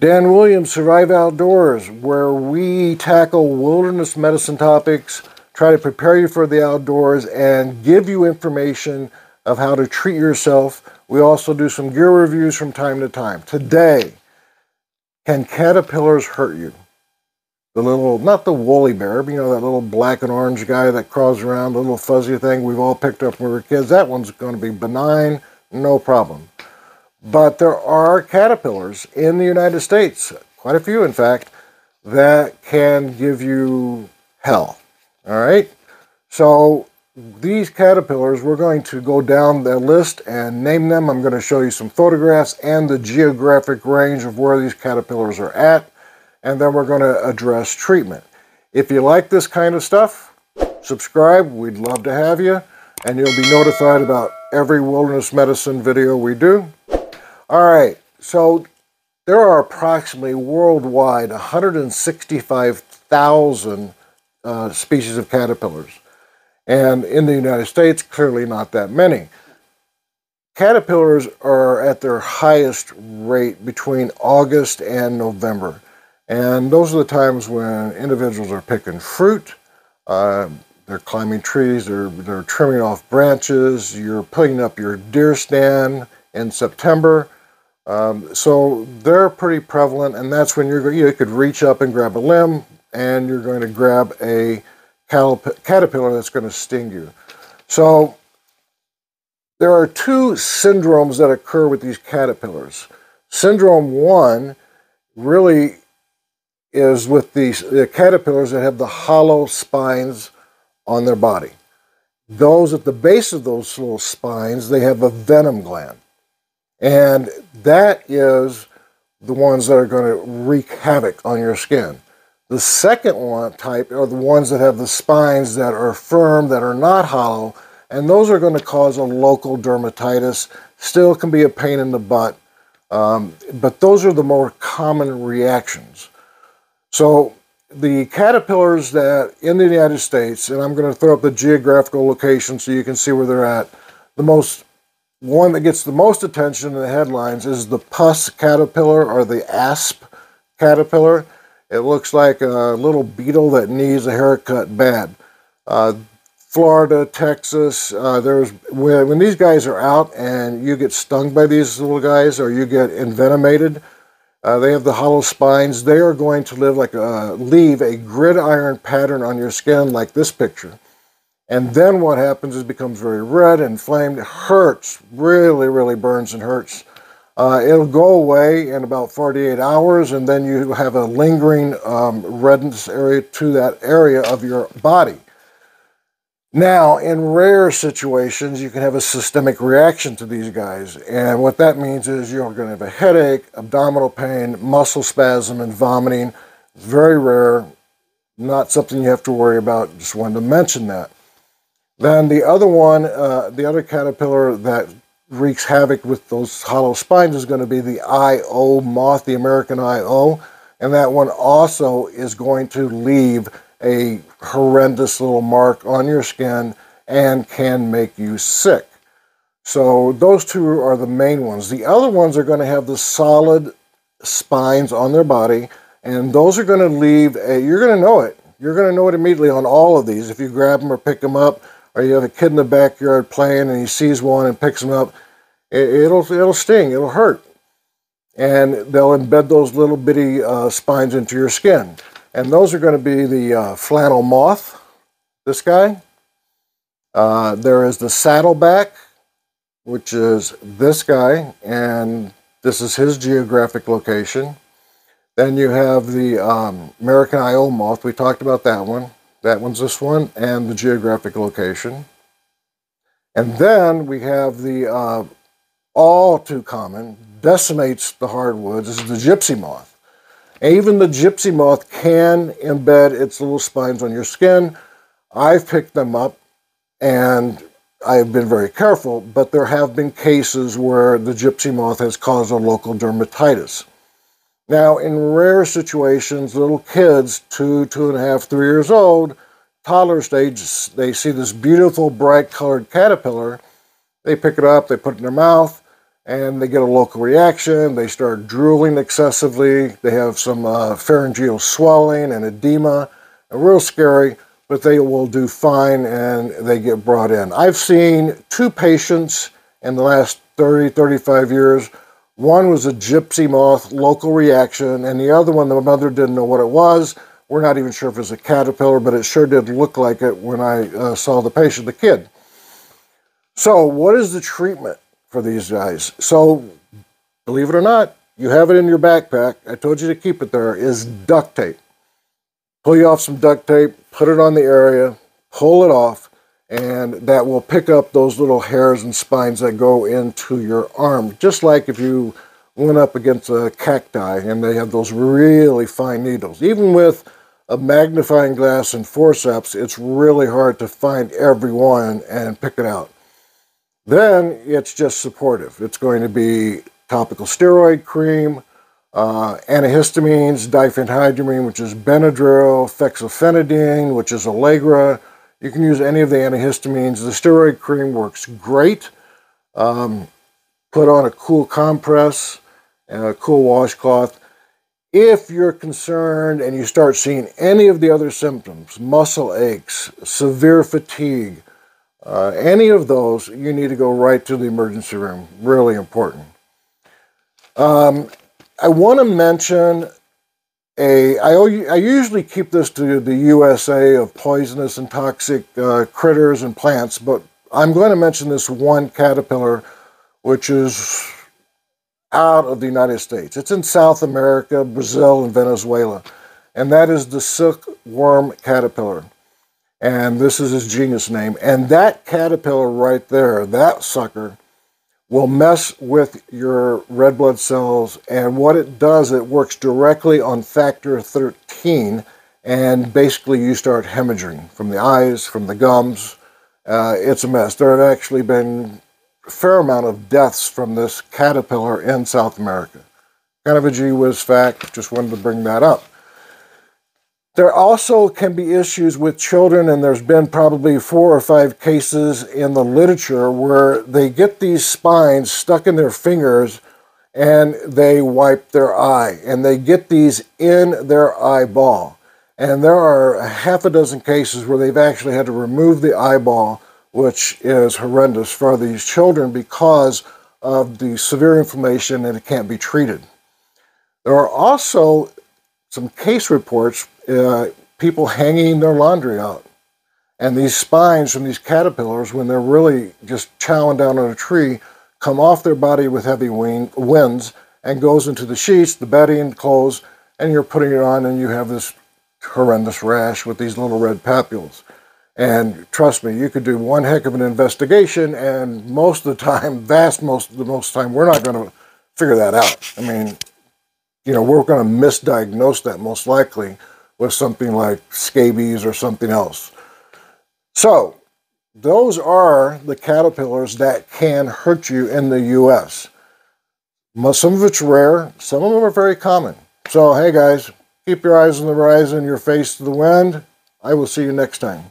Dan Williams, Survive Outdoors, where we tackle wilderness medicine topics, try to prepare you for the outdoors, and give you information of how to treat yourself. We also do some gear reviews from time to time. Today, can caterpillars hurt you? The little, not the woolly bear, but you know, that little black and orange guy that crawls around, the little fuzzy thing we've all picked up when we were kids. That one's going to be benign, no problem. But there are caterpillars in the United States, quite a few in fact, that can give you hell. All right? So these caterpillars, we're going to go down the list and name them. I'm going to show you some photographs and the geographic range of where these caterpillars are at. And then we're going to address treatment. If you like this kind of stuff, subscribe. We'd love to have you. And you'll be notified about every wilderness medicine video we do. All right, so there are approximately worldwide 165,000 uh, species of caterpillars. And in the United States, clearly not that many. Caterpillars are at their highest rate between August and November. And those are the times when individuals are picking fruit, uh, they're climbing trees, they're, they're trimming off branches, you're putting up your deer stand in September. Um, so they're pretty prevalent, and that's when you're you could reach up and grab a limb, and you're going to grab a caterpillar that's going to sting you. So there are two syndromes that occur with these caterpillars. Syndrome one really is with these the caterpillars that have the hollow spines on their body. Those at the base of those little spines, they have a venom gland. And that is the ones that are going to wreak havoc on your skin. The second one type are the ones that have the spines that are firm, that are not hollow, and those are going to cause a local dermatitis. Still can be a pain in the butt, um, but those are the more common reactions. So the caterpillars that in the United States, and I'm going to throw up the geographical location so you can see where they're at, the most one that gets the most attention in the headlines is the puss caterpillar or the asp caterpillar. It looks like a little beetle that needs a haircut bad. Uh, Florida, Texas, uh, there's when, when these guys are out and you get stung by these little guys or you get envenomated, uh, they have the hollow spines. They are going to live like a, leave a gridiron pattern on your skin like this picture. And then what happens is it becomes very red, inflamed. Hurts, really, really burns and hurts. Uh, it'll go away in about 48 hours, and then you have a lingering um, redness area to that area of your body. Now, in rare situations, you can have a systemic reaction to these guys. And what that means is you're going to have a headache, abdominal pain, muscle spasm, and vomiting. Very rare, not something you have to worry about. Just wanted to mention that. Then the other one, uh, the other caterpillar that wreaks havoc with those hollow spines is going to be the IO moth, the American IO. And that one also is going to leave a horrendous little mark on your skin and can make you sick. So those two are the main ones. The other ones are going to have the solid spines on their body, and those are going to leave a, you're going to know it. You're going to know it immediately on all of these. If you grab them or pick them up, or you have a kid in the backyard playing and he sees one and picks them up, it, will it'll sting, it'll hurt, and they'll embed those little bitty uh, spines into your skin, and those are going to be the uh, flannel moth, this guy. Uh, there is the saddleback, which is this guy, and this is his geographic location. Then you have the um, American IO moth. We talked about that one. That one's this one, and the geographic location. And then we have the uh, all too common, decimates the hardwoods, is the gypsy moth. even the gypsy moth can embed its little spines on your skin. I've picked them up and I've been very careful, but there have been cases where the gypsy moth has caused a local dermatitis. Now, in rare situations, little kids, two, two and a half, three years old, toddler stage, they see this beautiful bright colored caterpillar. They pick it up, they put it in their mouth, and they get a local reaction. They start drooling excessively. They have some uh, pharyngeal swelling and edema. Real scary, but they will do fine and they get brought in. I've seen two patients in the last 30, 35 years. One was a gypsy moth local reaction, and the other one, the mother didn't know what it was. We're not even sure if it was a caterpillar, but it sure did look like it when I uh, saw the patient, the kid. So, what is the treatment? for these guys. So, believe it or not, you have it in your backpack. I told you to keep it there. Is duct tape. Pull you off some duct tape, put it on the area, pull it off, and that will pick up those little hairs and spines that go into your arm. Just like if you went up against a cacti and they have those really fine needles. Even with a magnifying glass and forceps, it's really hard to find every one and pick it out. Then it's just supportive. It's going to be topical steroid cream, uh, antihistamines, diphenhydramine, which is Benadryl, fexofenadine, which is Allegra. You can use any of the antihistamines. The steroid cream works great. Um, put on a cool compress and a cool washcloth. If you're concerned and you start seeing any of the other symptoms, muscle aches, severe fatigue, uh, any of those, you need to go right to the emergency room. Really important. Um, I want to mention a. I, I usually keep this to the USA of poisonous and toxic uh, critters and plants, but I'm going to mention this one caterpillar, which is out of the United States. It's in South America, Brazil, and Venezuela, and that is the silkworm caterpillar and this is his genus name. And that caterpillar right there, that sucker, will mess with your red blood cells. And what it does, it works directly on factor 13, and basically you start hemorrhaging from the eyes, from the gums. Uh, it's a mess. There have actually been a fair amount of deaths from this caterpillar in South America. Kind of a gee whiz fact, just wanted to bring that up. There also can be issues with children, and there's been probably four or five cases in the literature where they get these spines stuck in their fingers and they wipe their eye, and they get these in their eyeball. And there are half a dozen cases where they've actually had to remove the eyeball, which is horrendous for these children because of the severe inflammation and it can't be treated. There are also some case reports uh, people hanging their laundry out. And these spines from these caterpillars, when they're really just chowing down on a tree, come off their body with heavy wing, winds and goes into the sheets, the bedding, clothes, and you're putting it on and you have this horrendous rash with these little red papules. And trust me, you could do one heck of an investigation, and most of the time, vast most the most time, we're not going to figure that out. I mean, you know, we're going to misdiagnose that most likely with something like scabies or something else. So, those are the caterpillars that can hurt you in the U.S. Some of it's rare, some of them are very common. So, hey guys, keep your eyes on the horizon, your face to the wind. I will see you next time.